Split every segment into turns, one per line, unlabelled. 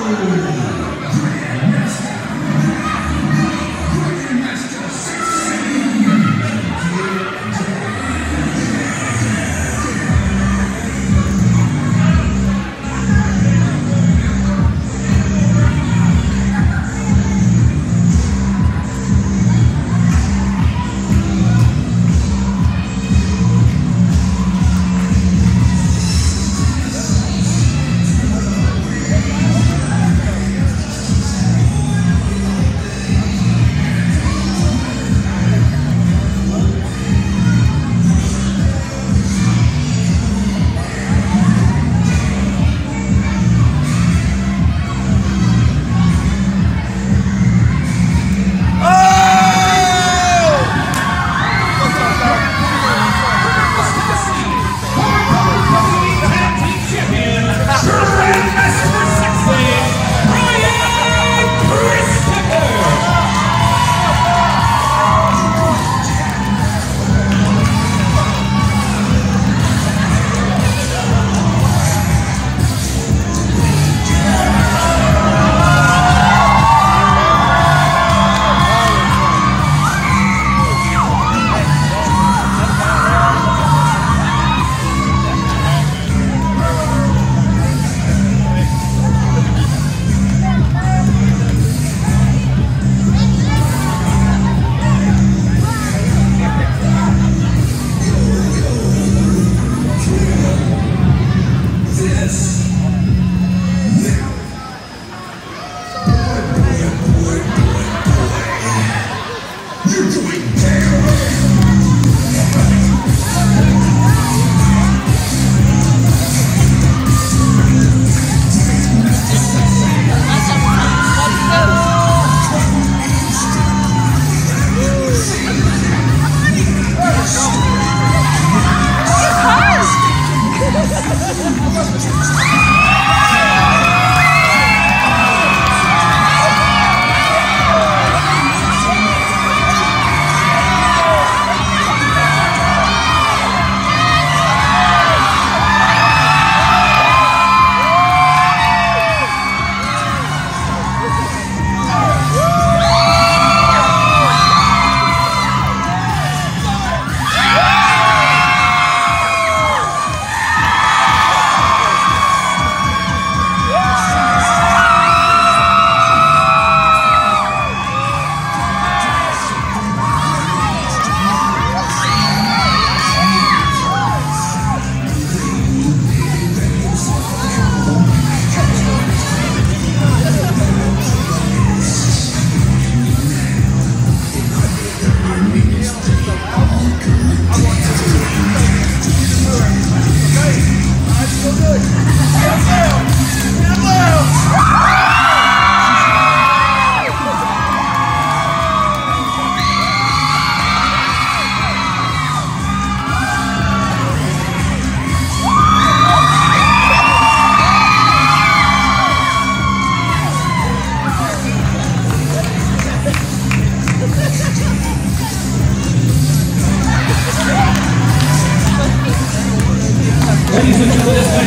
Ladies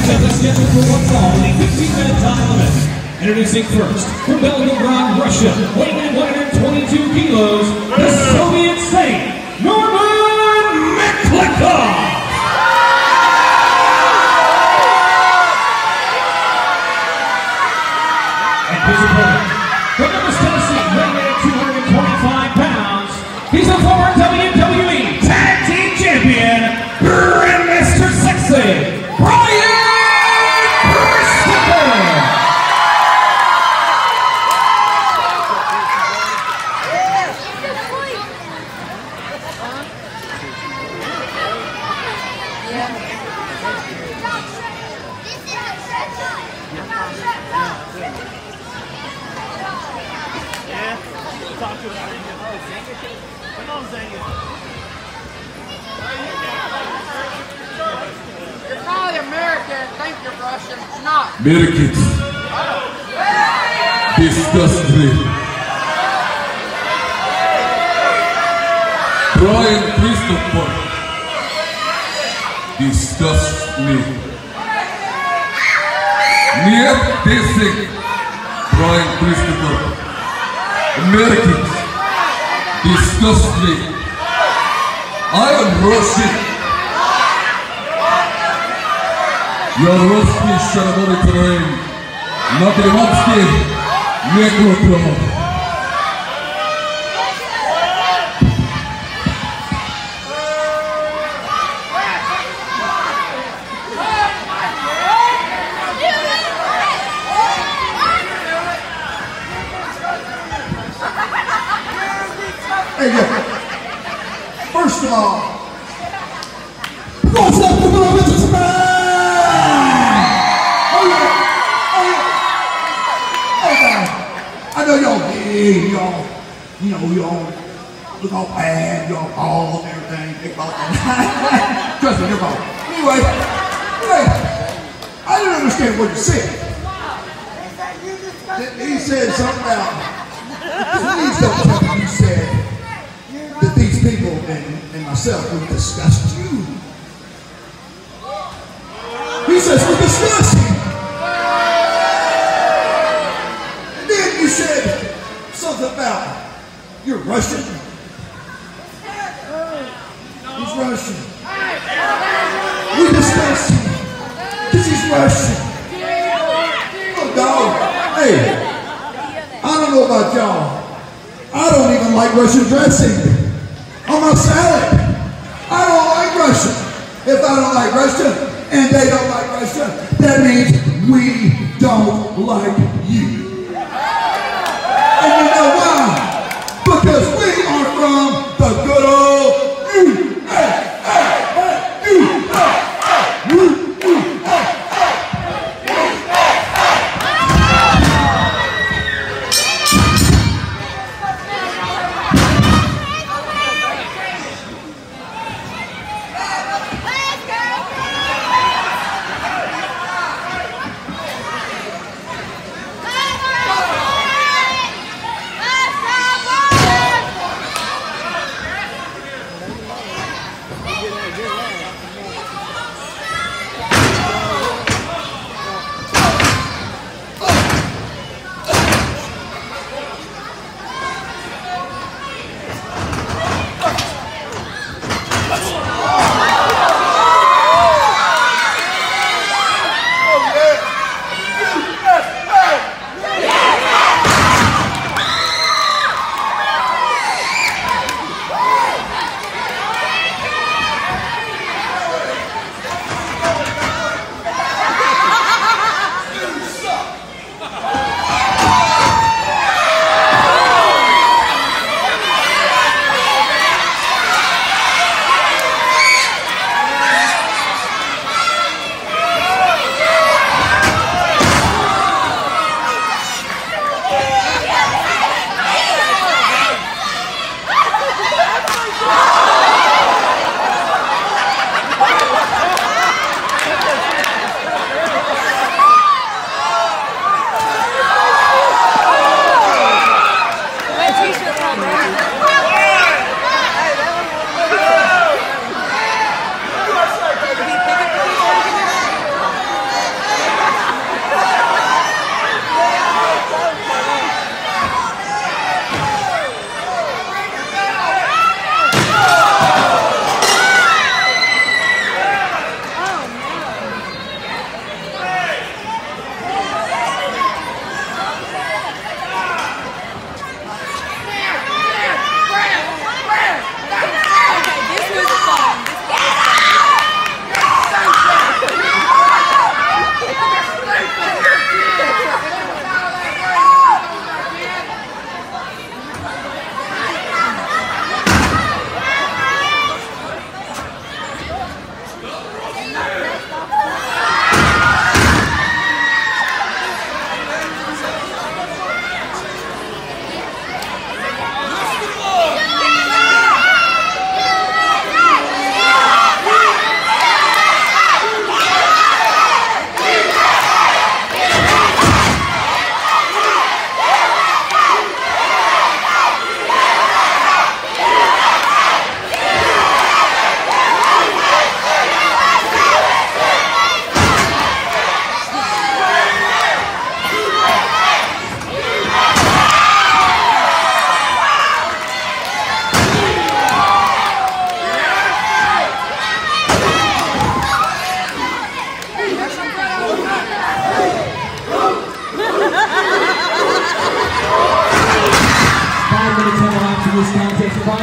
matchup is scheduled for one fall with a 15-minute time limit. Introducing first, from Belgorod, Russia, weighing in 122 kilos, the Soviet Saint, Norman Miklikov. And his opponent,
American. Think you, Russian. It's not.
Americans. Disgust me. Brian Christopher. Disgust me. Near basic. Brian Christopher. Americans disgust me. I am Russian. Я русский шаровой террейн. На Крематске некропром.
Y'all, you know, y'all look all bad, y'all bald and everything, big. Trust me, they're bald. Anyway, anyway, I didn't understand what you said. He said something about, please don't tell me you said that these people and, and myself would disgust you. He says we disgust. And Russian. He's Russian. We disgust him because he's Russian. Oh, dog. Hey, I don't know about y'all. I don't even like Russian dressing on my salad. I don't like Russia. If I don't like Russia and they don't like Russia, that means we don't like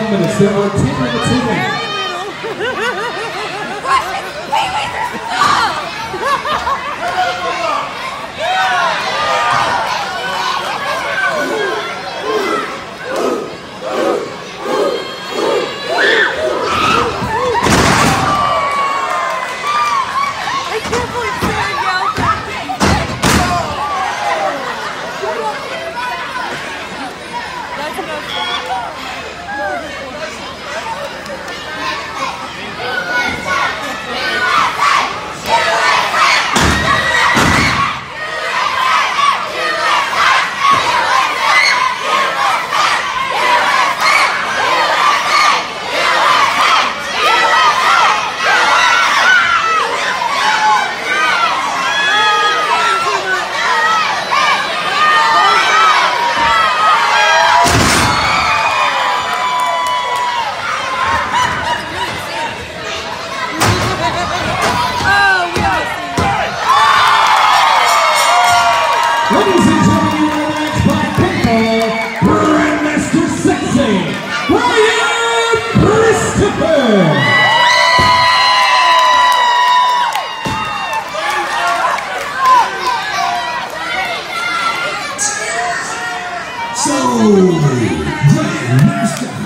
five minutes. There are 10 minutes remaining. Grandmaster.